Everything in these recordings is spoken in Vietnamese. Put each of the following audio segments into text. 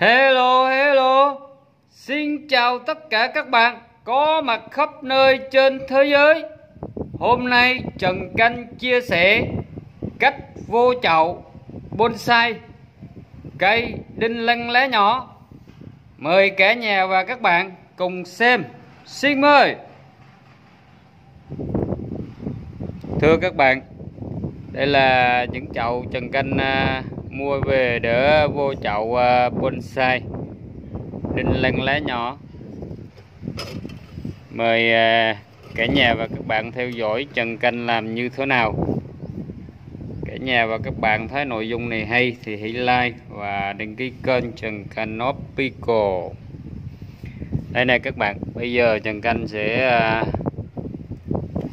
Hello hello. Xin chào tất cả các bạn có mặt khắp nơi trên thế giới. Hôm nay Trần Canh chia sẻ cách vô chậu, bonsai, cây, đinh, lăng, lá nhỏ. Mời cả nhà và các bạn cùng xem. Xin mời. Thưa các bạn, Đây là những chậu Trần Canh à, mua về để vô chậu à, bonsai. Đinh lăng lá nhỏ. Mời à, cả nhà và các bạn theo dõi Trần Canh làm như thế nào. Cả nhà và các bạn thấy nội dung này hay thì hãy like và đăng ký kênh Trần Canh Pico đây này các bạn, bây giờ Trần Canh sẽ à,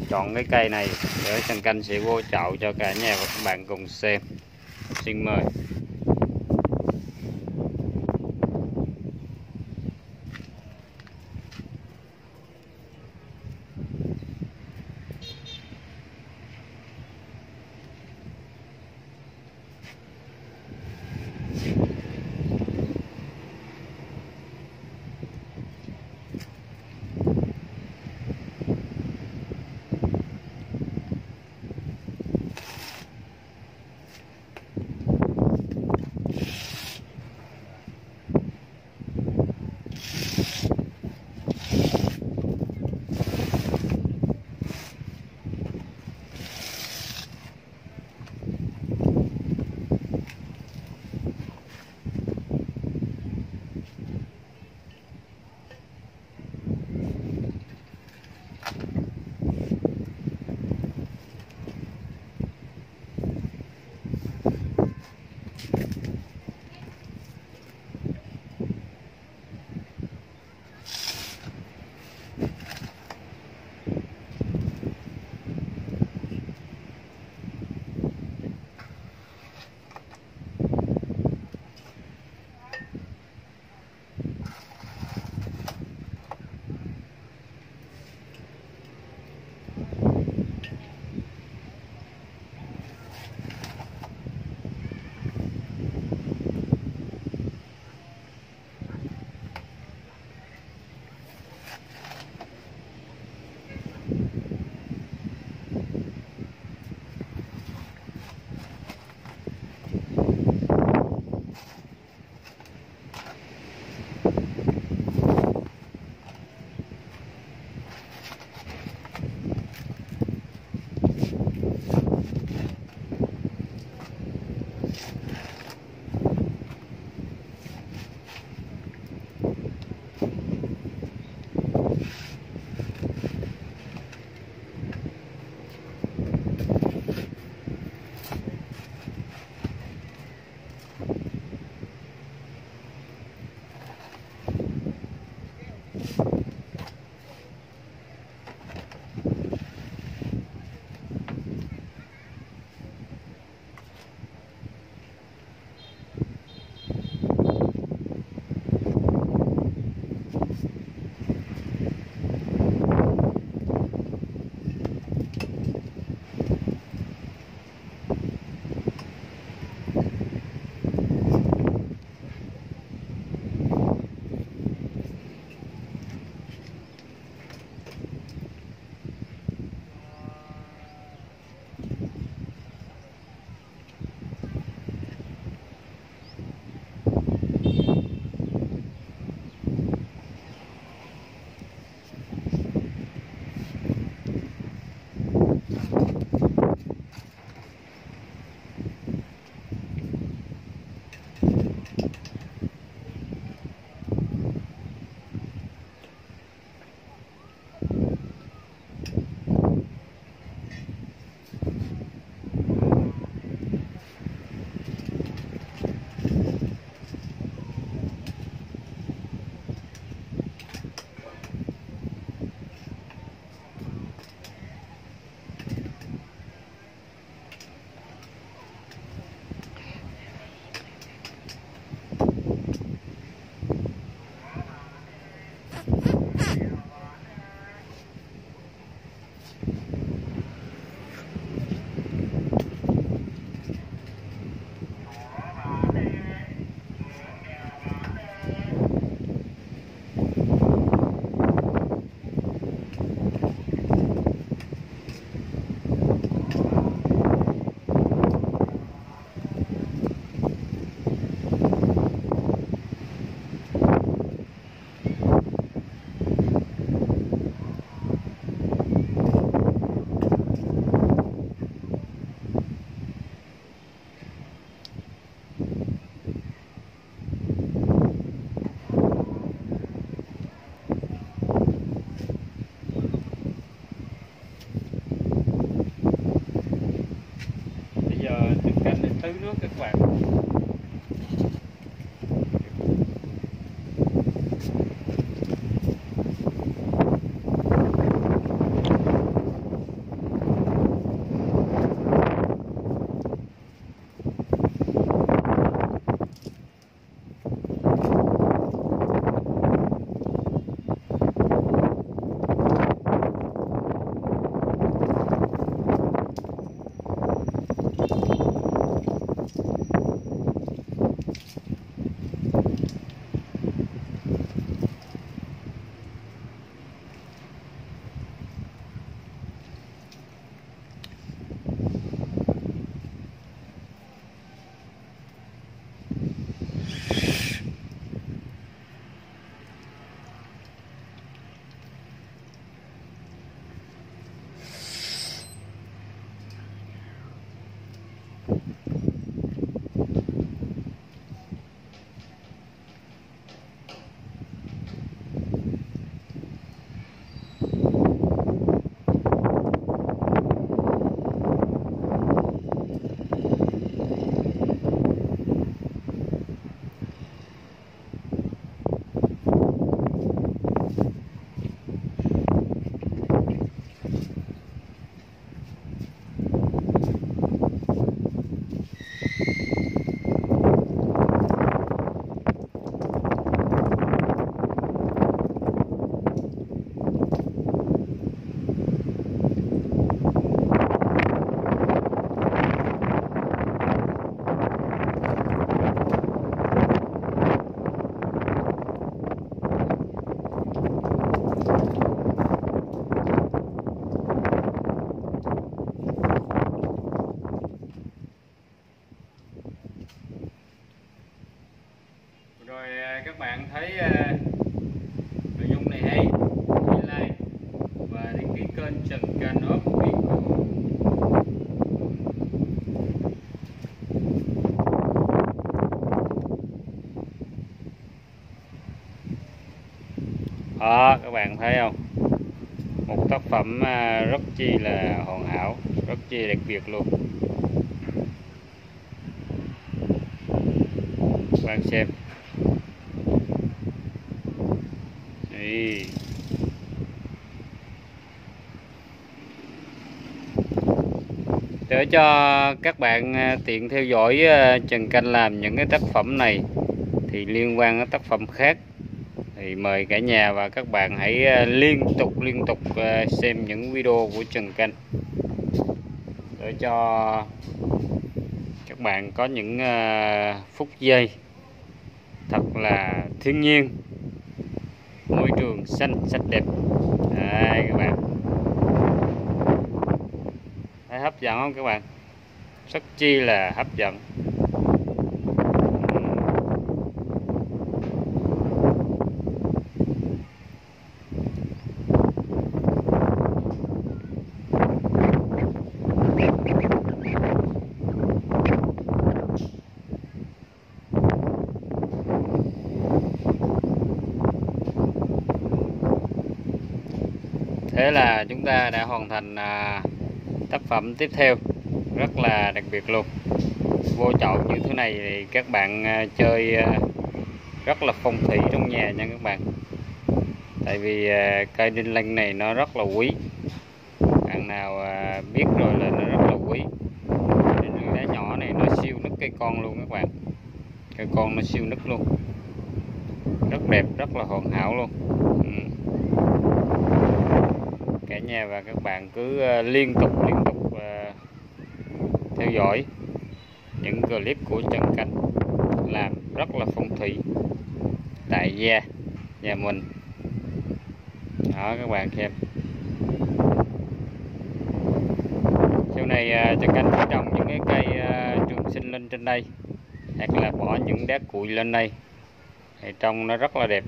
chọn cái cây này để Trần Canh sẽ vô chậu cho cả nhà và các bạn cùng xem xin mời chi là hoàn hảo, rất chi đặc biệt luôn. Bạn xem. Đấy. để cho các bạn à, tiện theo dõi à, Trần Canh làm những cái tác phẩm này thì liên quan đến tác phẩm khác thì mời cả nhà và các bạn hãy ờ, liên tục liên tục ờ, xem những video của Trần Canh. Để cho các bạn có những ờ, phút giây thật là thiên nhiên. Môi trường xanh sạch đẹp. Đấy, các bạn. Thấy hấp dẫn không các bạn? Rất chi là hấp dẫn. Thế là chúng ta đã hoàn thành à, tác phẩm tiếp theo. Rất là đặc biệt luôn. Vô chậu như thế này thì các bạn à, chơi à, rất là phong thủy trong nhà nha các bạn. Tại vì à, cây đinh lăng này nó rất là quý. Bạn nào à, biết rồi là nó rất là quý. Đinh đá nhỏ này nó siêu nứt cây con luôn các bạn. Cây con nó siêu nứt luôn. Rất đẹp rất là hoàn hảo luôn nha nhà và các bạn cứ ờ, liên tục liên tục ờ, theo dõi những clip của Trần Canh làm rất là phong thủy tại gia, nhà mình. Đó, các bạn xem. Sau này ờ, Trần Canh sẽ trồng những cái cây trường sinh lên trên đây, hoặc là bỏ những đá cuội lên đây. Thì trông nó rất là đẹp.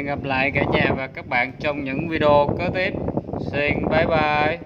Hẹn gặp lại cả nhà và các bạn trong những video kế tiếp. Xin bye bye.